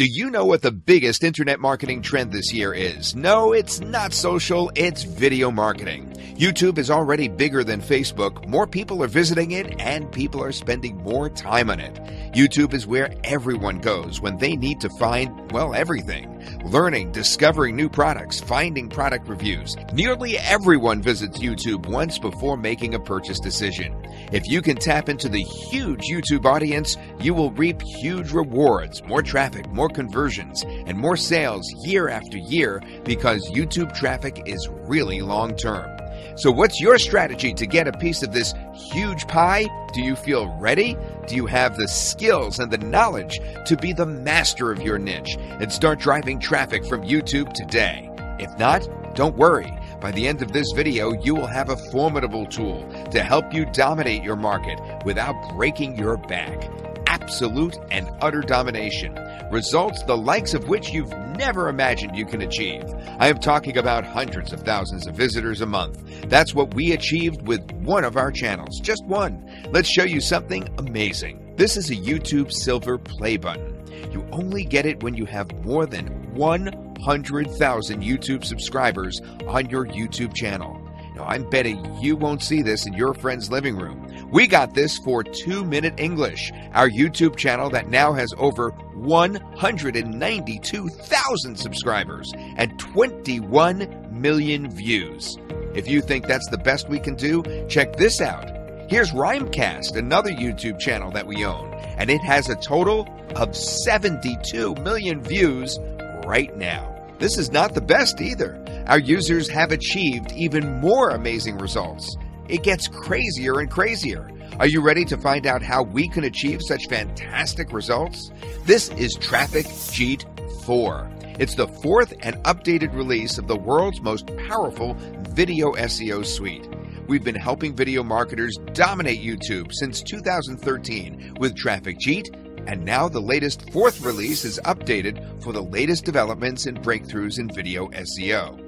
Do you know what the biggest internet marketing trend this year is? No, it's not social, it's video marketing. YouTube is already bigger than Facebook, more people are visiting it, and people are spending more time on it. YouTube is where everyone goes when they need to find, well, everything learning, discovering new products, finding product reviews. Nearly everyone visits YouTube once before making a purchase decision. If you can tap into the huge YouTube audience, you will reap huge rewards, more traffic, more conversions, and more sales year after year because YouTube traffic is really long term. So, what's your strategy to get a piece of this huge pie? Do you feel ready? Do you have the skills and the knowledge to be the master of your niche and start driving traffic from YouTube today? If not, don't worry. By the end of this video, you will have a formidable tool to help you dominate your market without breaking your back. Absolute and utter domination. Results the likes of which you've never imagined you can achieve. I am talking about hundreds of thousands of visitors a month. That's what we achieved with one of our channels, just one. Let's show you something amazing. This is a YouTube Silver Play button. You only get it when you have more than 100,000 YouTube subscribers on your YouTube channel. Now, I'm betting you won't see this in your friend's living room. We got this for 2 Minute English, our YouTube channel that now has over 192,000 subscribers and 21 million views. If you think that's the best we can do, check this out. Here's Rhymecast, another YouTube channel that we own, and it has a total of 72 million views right now. This is not the best either. Our users have achieved even more amazing results. It gets crazier and crazier. Are you ready to find out how we can achieve such fantastic results? This is Traffic Jeet 4. It's the fourth and updated release of the world's most powerful video SEO suite. We've been helping video marketers dominate YouTube since 2013 with Traffic Jeet, and now the latest fourth release is updated for the latest developments and breakthroughs in video SEO.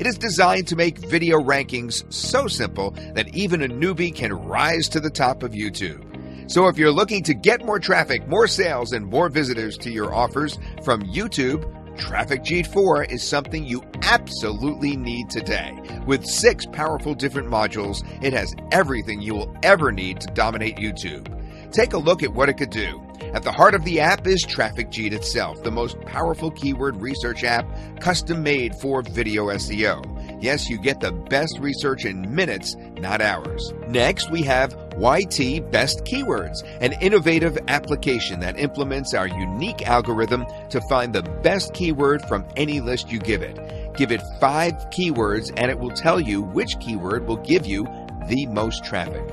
It is designed to make video rankings so simple that even a newbie can rise to the top of YouTube. So if you're looking to get more traffic, more sales, and more visitors to your offers from YouTube, Traffic Jeet 4 is something you absolutely need today. With six powerful different modules, it has everything you will ever need to dominate YouTube. Take a look at what it could do. At the heart of the app is Traffic Jeet itself, the most powerful keyword research app custom made for video SEO. Yes, you get the best research in minutes, not hours. Next, we have YT Best Keywords, an innovative application that implements our unique algorithm to find the best keyword from any list you give it. Give it five keywords and it will tell you which keyword will give you the most traffic.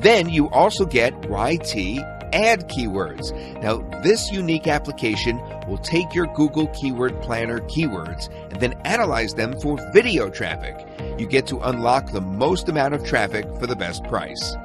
Then you also get YT Ad Keywords. Now, this unique application will take your Google Keyword Planner keywords and then analyze them for video traffic. You get to unlock the most amount of traffic for the best price.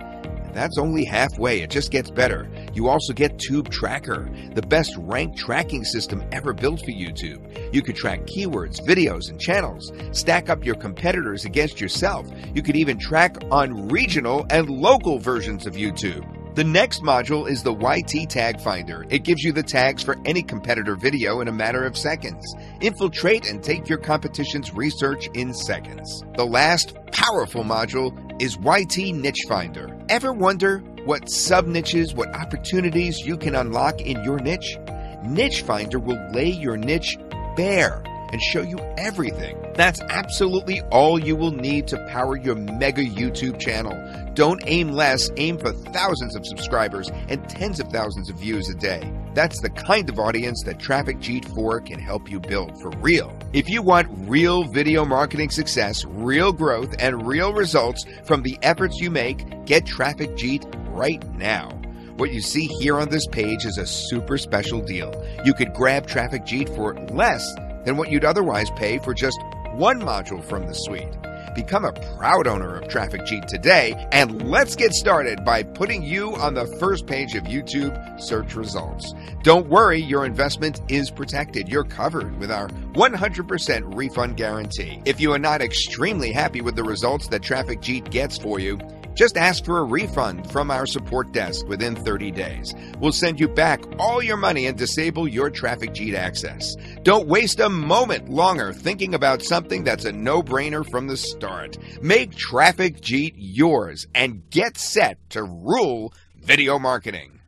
That's only halfway, it just gets better. You also get Tube Tracker, the best rank tracking system ever built for YouTube. You could track keywords, videos, and channels, stack up your competitors against yourself. You could even track on regional and local versions of YouTube. The next module is the YT Tag Finder. It gives you the tags for any competitor video in a matter of seconds. Infiltrate and take your competition's research in seconds. The last powerful module is YT Niche Finder. Ever wonder what sub niches, what opportunities you can unlock in your niche? Niche Finder will lay your niche bare and show you everything. That's absolutely all you will need to power your mega YouTube channel. Don't aim less, aim for thousands of subscribers and tens of thousands of views a day. That's the kind of audience that Traffic Jeet 4 can help you build for real. If you want real video marketing success, real growth, and real results from the efforts you make, get Traffic Jeet right now. What you see here on this page is a super special deal. You could grab Traffic Jeet for less than what you'd otherwise pay for just one module from the suite. Become a proud owner of Traffic Jeet today, and let's get started by putting you on the first page of YouTube search results. Don't worry, your investment is protected. You're covered with our 100% refund guarantee. If you are not extremely happy with the results that Traffic Jeet gets for you, Just ask for a refund from our support desk within 30 days. We'll send you back all your money and disable your Traffic Jeet access. Don't waste a moment longer thinking about something that's a no brainer from the start. Make Traffic Jeet yours and get set to rule video marketing.